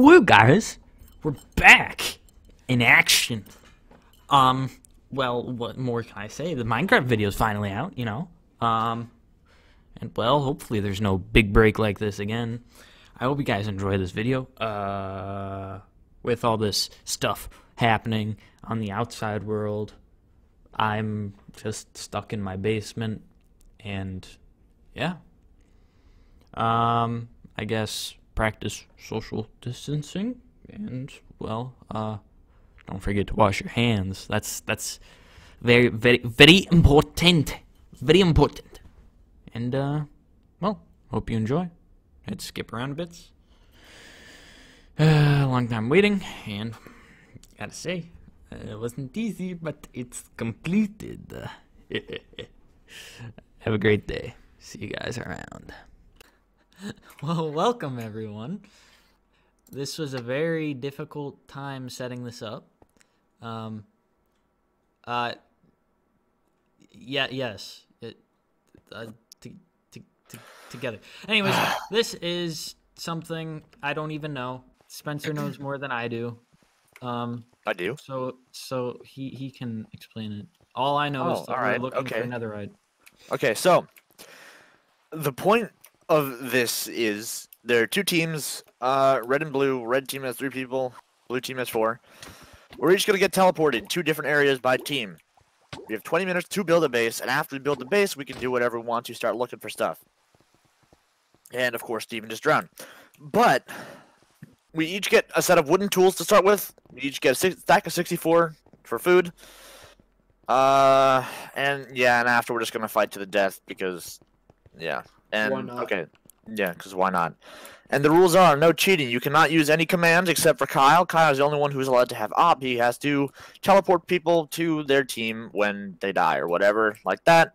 Woo, guys! We're back in action. Um, well, what more can I say? The Minecraft video is finally out, you know. Um, and well, hopefully there's no big break like this again. I hope you guys enjoy this video. Uh, with all this stuff happening on the outside world, I'm just stuck in my basement, and yeah. Um, I guess practice social distancing, and well, uh, don't forget to wash your hands. That's that's very very very important, very important. And uh, well, hope you enjoy. Let's skip around a bit. Uh, long time waiting, and gotta say, uh, it wasn't easy, but it's completed. Have a great day. See you guys around. Well, welcome everyone. This was a very difficult time setting this up. Um, uh, yeah, yes, it, uh, t- t- t- together. Anyways, this is something I don't even know. Spencer knows more than I do. Um, I do. so so he he can explain it. All I know is Oh, that alright, we're looking okay. for netherite. Okay, so the point of this is there are two teams, uh, red and blue. Red team has three people, blue team has four. We're each gonna get teleported two different areas by team. We have 20 minutes to build a base, and after we build the base, we can do whatever we want to start looking for stuff. And of course, Steven just drowned. But we each get a set of wooden tools to start with. We each get a six, stack of 64 for food. Uh, and yeah, and after we're just gonna fight to the death because, yeah, and Why not? okay, yeah, because why not? And the rules are no cheating. You cannot use any commands except for Kyle. Kyle is the only one who's allowed to have op. He has to teleport people to their team when they die or whatever like that.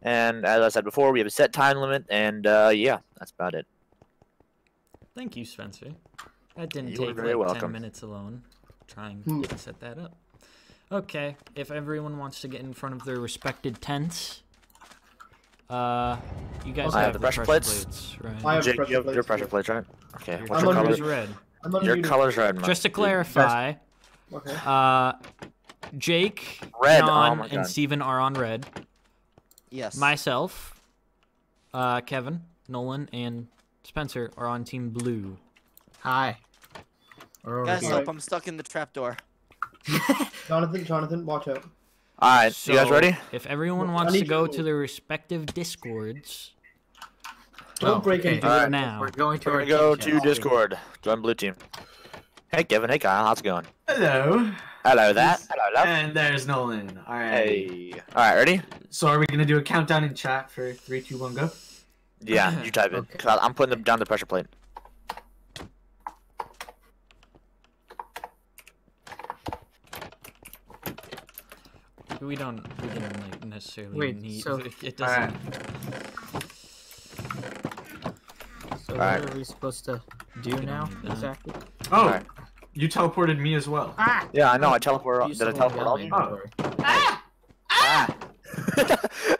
And as I said before, we have a set time limit, and uh, yeah, that's about it. Thank you, Spencer. That didn't You take very like ten minutes alone. Trying Hmm. to set that up. Okay, if everyone wants to get in front of their respected tents, uh, you guys I have have the pressure plates. right? I have Jake, pressure you have your pressure yeah. plates, right? Okay. Your What's I'm your color? red. I'm Your muted. color's red. man. Just to clarify, Okay. uh, Jake, Red, oh and God. Steven are on red. Yes. Myself, uh, Kevin, Nolan, and Spencer are on team blue. Hi. We're Guys, help! I'm stuck in the trapdoor. Jonathan, Jonathan, watch out. All right, so you guys So, ready? If everyone wants to go to- to their respective discords, Don't Oh, break okay. into do Alright. it now. We're going to We're our gonna go to. Discord. Join blue team. Hey Kevin, hey Kyle, how's it going? Hello. Hello that. Hello love. And there's Nolan. All right. Hey. All right, ready? So are we gonna do a countdown in chat for three, two, one, go? Yeah, you type it. Okay. 'cause I- I'm putting them down the pressure plate. We don't we don't like necessarily Wait, need. so- it doesn't. So Alright. what are we supposed to do don't now exactly? Oh, Alright. you teleported me as well. Ah! Yeah, I know. I teleport. Use Did I teleport all of you? yelling Oh. or- Ah.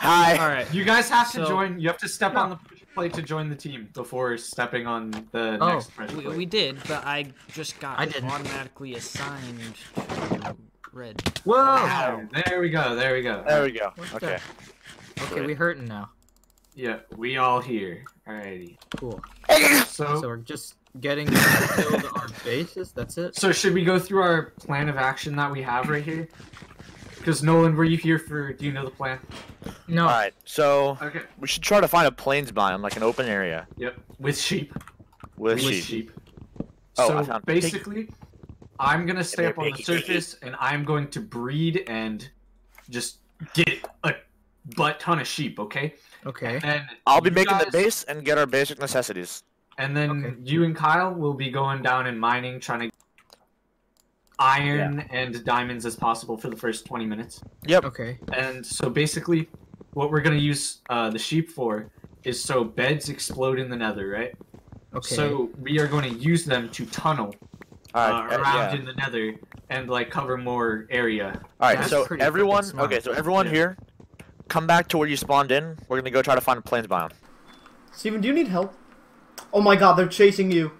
Hi. All right. You guys have to So- join. You have to step on the plate to join the team before stepping on the Oh, next pressure We, plate. we did, but I just got I didn't. automatically assigned to red. Whoa! Ow, There we go. There we go. There we go. What Okay. Okay, we hurting now. Yeah, we all here. Alrighty. Cool. So, So we're just getting to build our bases. That's it. so should we go through our plan of action that we have right here? Because Nolan, were you here for? Do you know the plan? No. All right. So Okay. we should try to find a plains biome, like an open area Yep. With sheep. with, with sheep. sheep. Oh, so I found pig. basically, I'm gonna stay up on the piggy, piggy. surface and I'm going to breed and just get a butt ton of sheep, okay? Okay. And I'll be you making the base and get our basic necessities. And then Okay. you and Kyle will be going down and mining, trying to iron and diamonds as possible for the first 20 minutes. Yep. Okay. And so basically, what we're gonna use uh, the sheep for is so beds explode in the nether, right? Okay. So we are going to use them to tunnel All uh, right. uh, around yeah. in the nether and like cover more area. All right. That's So everyone. Okay. So everyone Yeah. here, come back to where you spawned in. We're gonna go try to find a plains biome. Steven, do you need help? Oh my god, they're chasing you.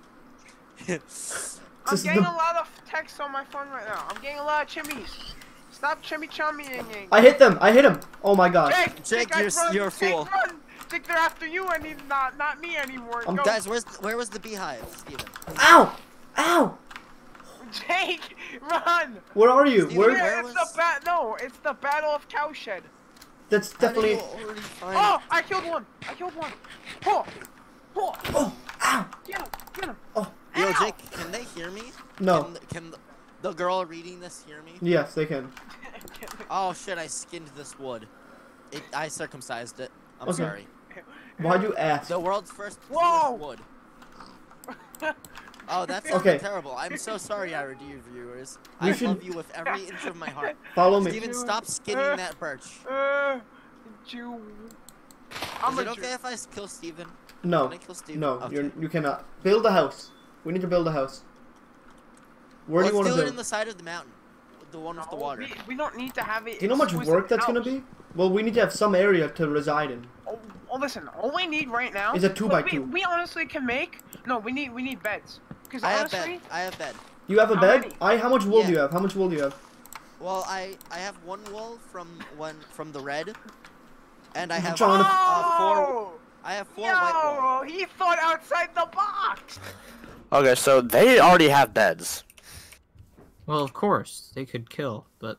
This is getting the- a lot of texts on my phone right now. I'm getting a lot of chimneys. Stop chimichamiing. I hit them. I hit him. Oh my god. Jake, Jake, Jake, you're s- run, you're Jake, fool. Run. Jake, they're after you and he's not not me anymore. I'm Guys, where's where was the beehive, Steven? Ow! Ow! Jake, run. Where are you? Steven, Where? where- Yeah, it's was- the bat. No, it's the Battle of Cowshed. That's definitely. you already Oh, I killed one. I killed one. Oh, oh, Oh! Ow! get him, get him. Oh! Yo, Ow. Jake, can they hear me? No. Can, can the, the girl reading this hear me? Yes, they can. Oh shit! I skinned this wood. It, I circumcised it. I'm Okay. sorry. Why'd you ask? The world's first Whoa! Jewish wood. Oh, that's Okay. terrible. I'm so sorry, our dear viewers. You I should- love you with every inch of my heart. Follow me. Steven, stop skinning that birch. Uh, Jew. I'm Is a it Jew. okay if I s- kill Steven? No. Can I kill Steven? No, okay. you're, you cannot. Build a house. We need to build a house. Where Let's do you want do to it in the side of the mountain. The one with the water. We, we don't need to have it. Do you know how much work that's gonna be? Well, we need to have some area to reside in. Oh, oh, listen. All we need right now Is a two what by we, two. We honestly can make. No, we need we need beds. Because I have honestly, bed. I have bed. You have a How bed? many? I. How much wool Yeah. do you have? How much wool do you have? Well, I I have one wool from one from the red, and I have Jonathan- uh, four. Oh, I have four white wool. yo, he thought outside the box. Okay, so they already have beds. Well, of course they could kill, but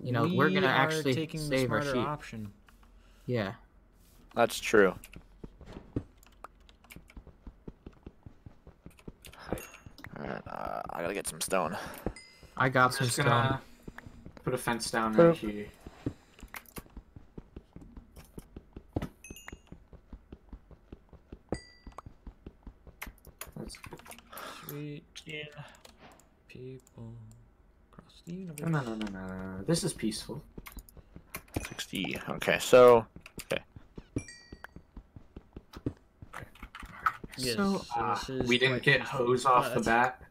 you know we're gonna actually taking the save our sheep. option. Yeah. That's true. Alright, uh, I gotta get some stone. I got I'm some just stone. gonna put a fence down Put right here. That's Sweet people across the universe. no, no, no, no, no, no. This is peaceful. 60. Okay, so. Yes, so so uh, this we didn't quite get hose off the bat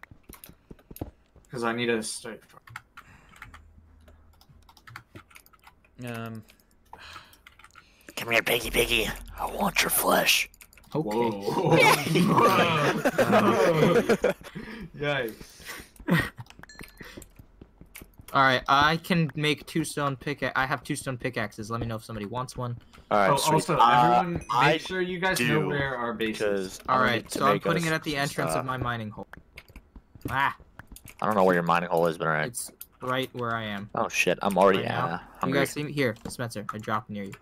because I need to start. Um, Come here, piggy piggy. I want your flesh. Okay. Whoa! Yikes! All right, I can make two stone pick. I have two stone pickaxes. Let me know if somebody wants one. Alright, Oh, sweet. also, Uh, everyone, make I sure you guys do, know where our base is. because All I right, need to so I'm putting us it at the entrance stuff. of my mining hole. Ah, I don't know where your mining hole is, but alright. it's right where I am. Oh shit, I'm already Right now? uh, You hungry. guys see me here, Spencer? I dropped near you.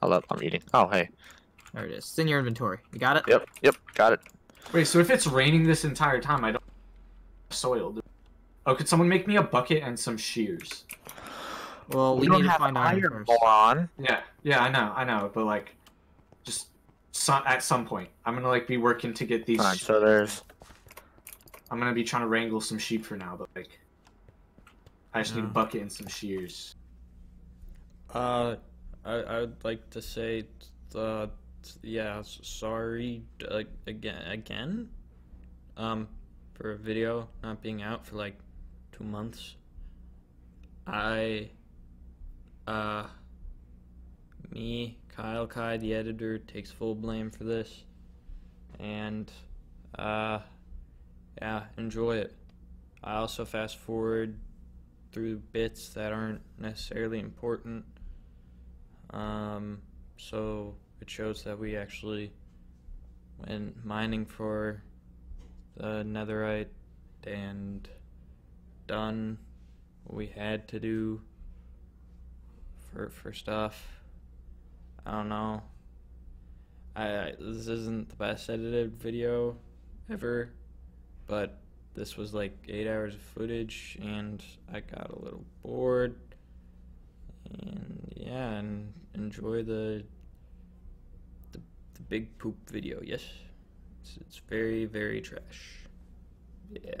Hold up, I'm eating. Oh, hey. There it is. It's in your inventory. You got it? Yep, yep, got it. Wait, so if it's raining this entire time, I don't soil. do- Oh, could someone make me a bucket and some shears? Well, we, don't need to have find iron iron, first. moron. Yeah, yeah, I know, I know, but like, just some, at some point, I'm gonna like be working to get these. Alright, so there's. I'm gonna be trying to wrangle some sheep for now, but like, I just need a bucket and some shears. uh, I I would like to say, uh, yeah, sorry uh, again again, um, for a video not being out for like two months. I, uh, me, Kyle Kai, the editor, takes full blame for this, and, uh, yeah, enjoy it. I also fast forward through bits that aren't necessarily important. Um, so it shows that we actually went mining for the netherite and done what we had to do for for stuff. I don't know. I, I this isn't the best edited video ever, but this was like eight hours of footage, and I got a little bored. And yeah, and enjoy the the, the big poop video. Yes, it's, it's very very trash. Yeah.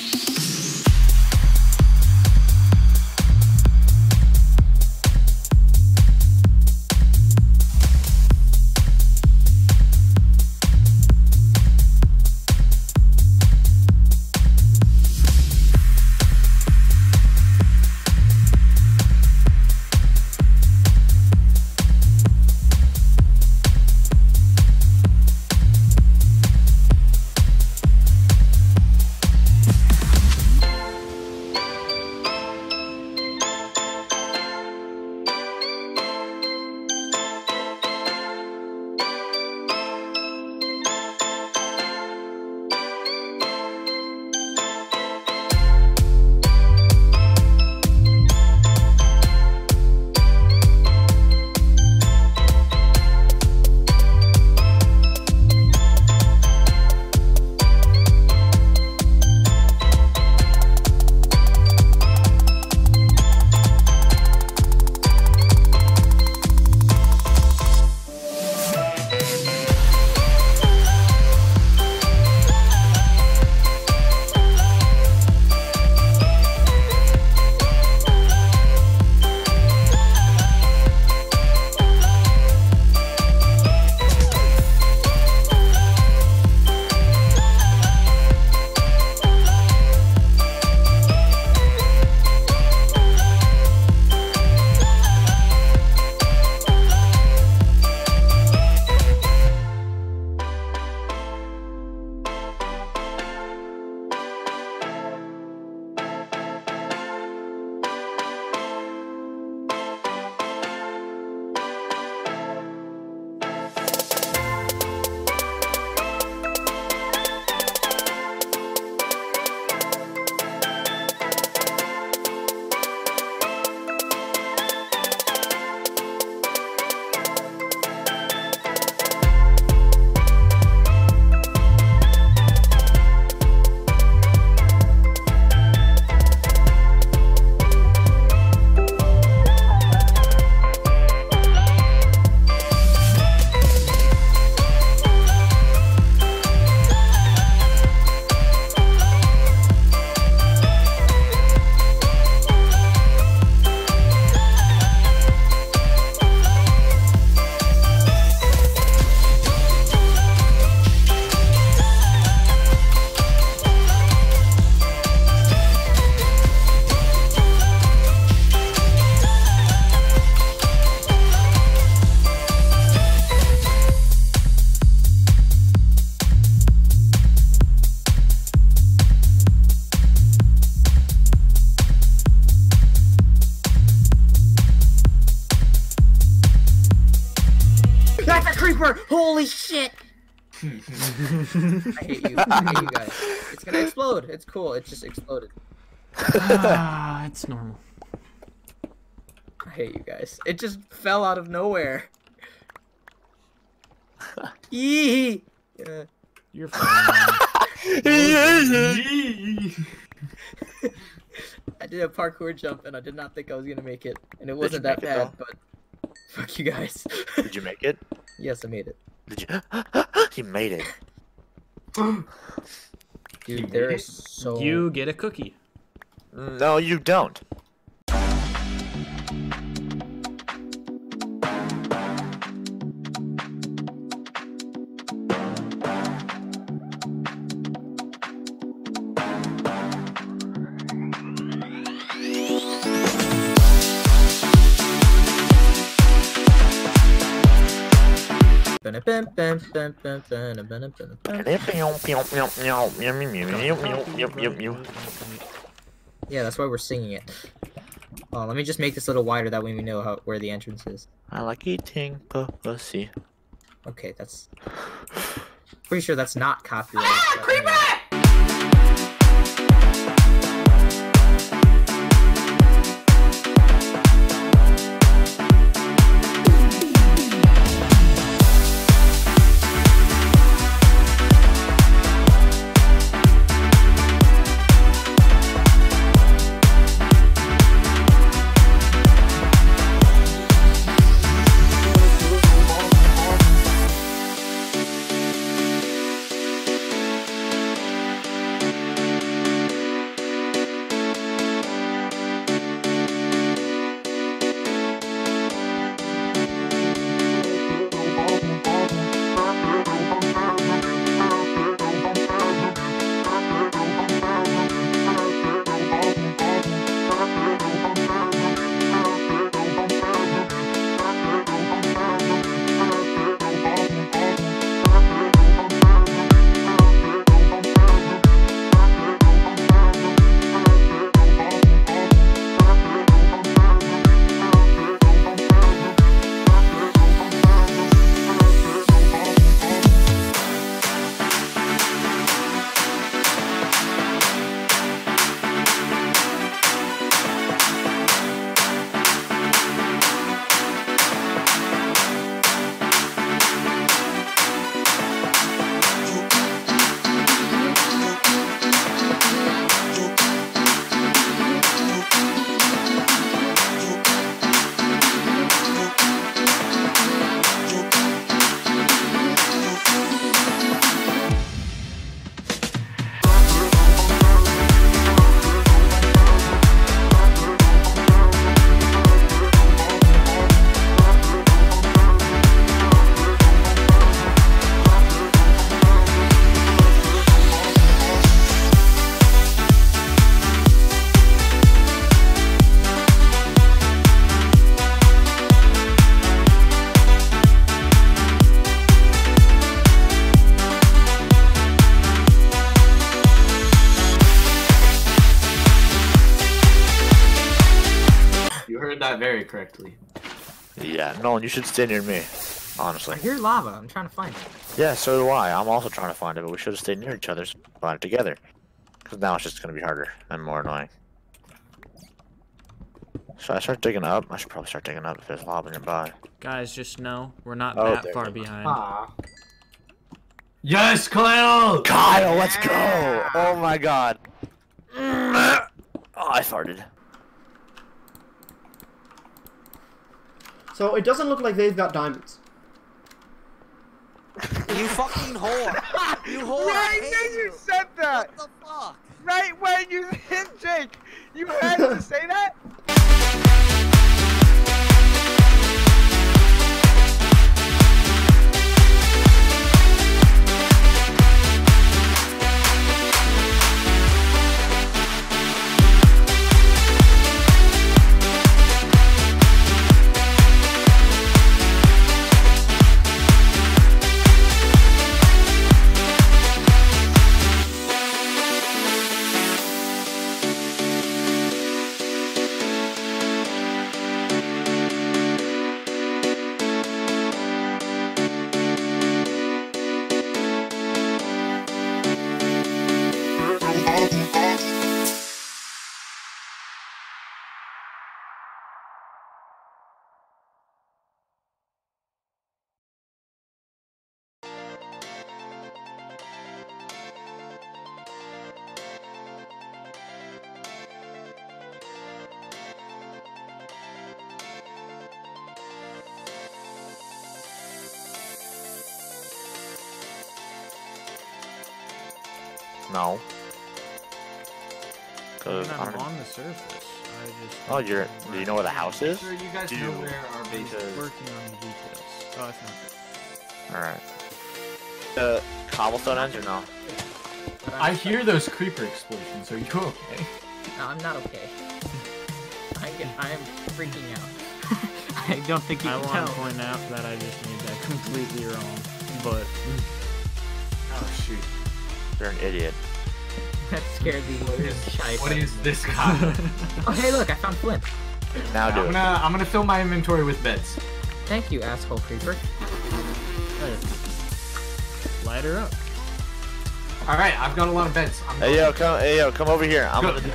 hate you. I hate you guys. It's gonna explode. It's cool. It just exploded. ah, it's normal. I hate you guys. It just fell out of nowhere. Yee. Yeah. You're fine. I did a parkour jump and I did not think I was gonna make it, and it wasn't that make it, bad. But fuck you guys. Did you make it? yes, I made it. Did you? you made it. Dude, made there it? is so. you get a cookie. No, you don't. Yeah, that's why we're singing it. Oh, let me just make this a little wider. That way we know how where the entrance is. I like eating pussy. Okay, that's. Pretty sure that's not copyright. Ah, but anyway. Correctly. Yeah, Nolan, you should stay near me. Honestly. I hear lava. I'm trying to find it. Yeah, so do I. I'm also trying to find it, but we should have stayed near each other, so we find it together. Because now it's just gonna be harder and more annoying. Should I start digging up? I should probably start digging up if there's lava nearby. Guys, just know we're not Oh, that far you go. behind. Ah. Yes, Kyle! Kyle, let's go! Oh my god. Oh, I farted. So it doesn't look like they've got diamonds. You fucking whore! You whore! Right when you you! said that! What the fuck? Right when you hit Jake! You had to say that? No. I 'Cause mean, I I'm don't- on the surface. I just. Oh, you're. Do you know where the house is? Sure, you guys Do know where our base is. Working on the details. Oh, that's not. All right. The cobblestone ends or no? I'm I stuck- hear those creeper explosions. Are you okay? No, I'm not okay. I get, I am freaking out. I don't think you I can want to tell. point out that I just made that completely wrong. But Oh shoot. You're an idiot. That scared the What is, shite what out of is me. this guy? Oh, hey, look, I found Flint. Now do I'm it. gonna I'm gonna fill my inventory with beds. Thank you, asshole creeper. hey, light her up. All right, I've got a lot of beds. I'm Hey yo, come. Hey yo, come over here. I'm Go. gonna. Do...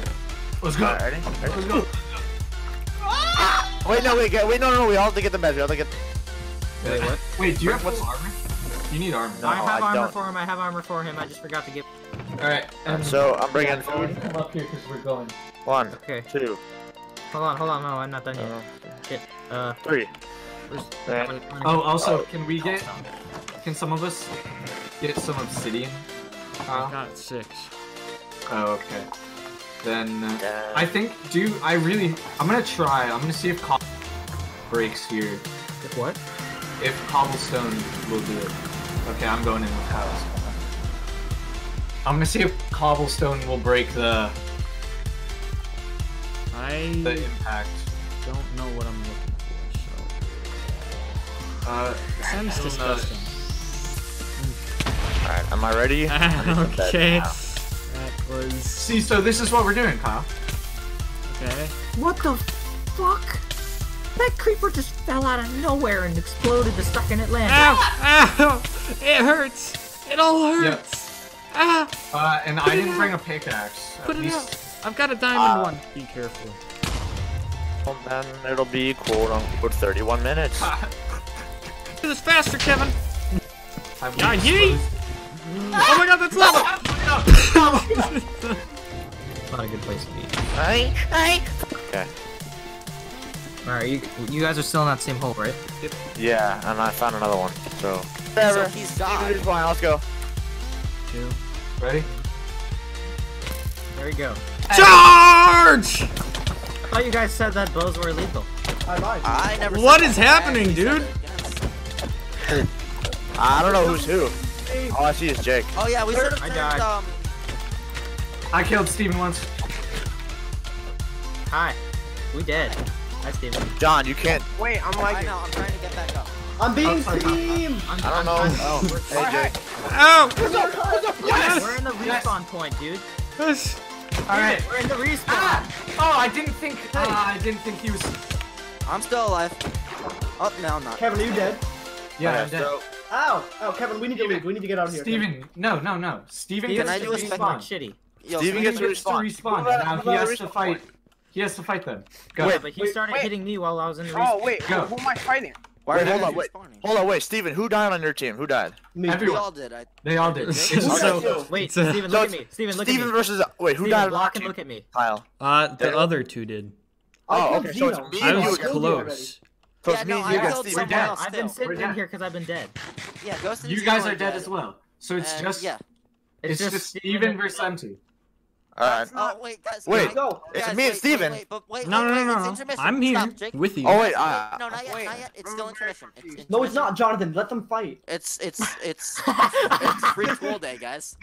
Let's go. Alright, ready? Ready? Let's go. Wait, no, wait, get, wait, no, no, no. We all have to get the beds. We all have to get. Wait, what? Wait, do you have What's- full armor? You need armor. No, I have I armor don't. for him. I have armor for him. I just forgot to get. All right. And So I'm bringing yeah, go food. Come up here because we're going. One, Okay, two, hold on, hold on. No, I'm not done yet. uh, Shit. Uh, three. where's? Gonna- Oh, also, can we get? Can some of us get some obsidian? I Uh, got six. oh, okay. Then uh, Uh, I think. Do I really? I'm gonna try. I'm gonna see if cobble breaks here. If what? If cobblestone will do it. Okay, I'm going in with cobblestone. I'm gonna see if cobblestone will break the the I impact. don't know what I'm looking for, Uh, sounds disgusting. all right. Am I ready? I need some beds okay, now. that was see, so this is what we're doing, Kyle. okay. What the fuck? That creeper just fell out of nowhere and exploded the second it landed. Ow! Ow! It hurts. It all hurts. Ah! Uh, and Put I didn't out. bring a pickaxe. Put At it least out. I've got a diamond Uh, one. Be careful. Well, then it'll be quote unquote 31 minutes. Do this faster, Kevin. I've Yeah, exposed- Oh my God, that's lava. Not a good place to be. Hey, hey. Okay. Alright, you you guys are still in that same hole, right? Yep. Yeah, and I found another one. So. So he's God. Steven, fine, let's go. Two. Ready? There you go. Charge! I thought you guys said that bows were illegal. I lied. I never. What said is that. Happening, actually dude? I don't know who's who. All I see is Jake. Oh yeah, we should have I died. um. I killed Steven once. Hi. We dead. Hi, Steven. John, you can't. Wait, I'm like. I like, know. I'm trying to get back up. I'm being Oh, sorry. team. I'm, I don't know. I'm- Oh, hey Jake. Ow! Yes. We're in the Yes. respawn point, dude. Yes. All right. We're in the respawn. Ah! Oh, I didn't think. Uh, I didn't think he was. I'm still alive. Oh no, I'm not. Kevin, are you dead? Yeah, Okay, I'm dead. so- Ow! Oh, Kevin, we need to leave. We need to get out of here. Steven, no, no, no. Steven Steven, gets I to do a like respawn. shitty. Yo, Steven Steven gets gets to to respawn. respawn. Now move he has to fight. point. He has to fight them. Go. Yeah, but he Wait, started wait. hitting me while I was in the respawn. oh wait, Go. who, who am I fighting? Why Wait, hold on, wait. respawning? Hold on, wait, Steven, who died on your team? Who died? Me. We Everyone. all did. I. They all did. So- so- Wait, It's Steven, look it's at me. Steven, look Steven at me. versus wait, who Steven, died on block your and team? look at me. Kyle. Uh, the There. other two did. Oh, okay, so it's me I and you was close. So Yeah, it's no, me and I you against killed Steven. We're dead. else I've been sitting in here because I've been dead. Yeah, Ghost and You guys are are dead as well. So it's just yeah. it's, just Steven versus empty. Alright. Oh wait, guys. Wait. guys, Go. It's guys, me and wait, Steven. Wait, wait, wait, No, wait, no, no, no, no. I'm here Stop, Jake. with you. Oh wait, Wait, uh, no, not yet, wait, not yet. It's still intermission. It's intermission. No, it's not, Jonathan. Let them fight. It's it's it's it's free tool day, guys.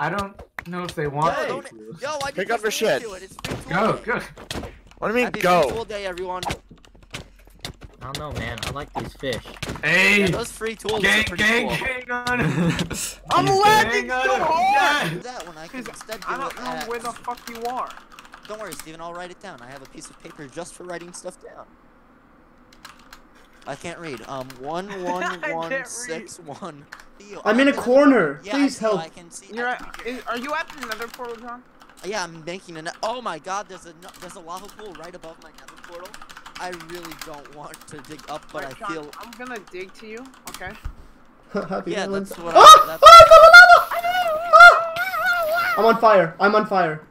I don't know if they want Yo, to. Yo, I Pick up your shit. it. It's free tool Go, day. go. what do you mean Happy free tool go? day, everyone. I don't know, man. I like these fish. Yeah, Hey, those free tools gang, are gang, cool. gang on. I'm He's lagging so on. hard! Do that when I can Cause instead do I don't know at- where the fuck you are. Don't worry, Steven, I'll write it down. I have a piece of paper just for writing stuff down. I can't read. Um, one one I one can't six one. Theo, I'm in a corner. Yeah, Please I help. I can see. You're at, is, are you at the nether portal, John? yeah, I'm making an. Oh my God! There's a there's a lava pool right above my nether portal. I really don't want to dig up, but Right, I John, feel. I'm gonna dig to you. Okay. Happy Yeah, that's what Ah! I- that's- I fell in lava! Ah! I'm on fire. I'm on fire.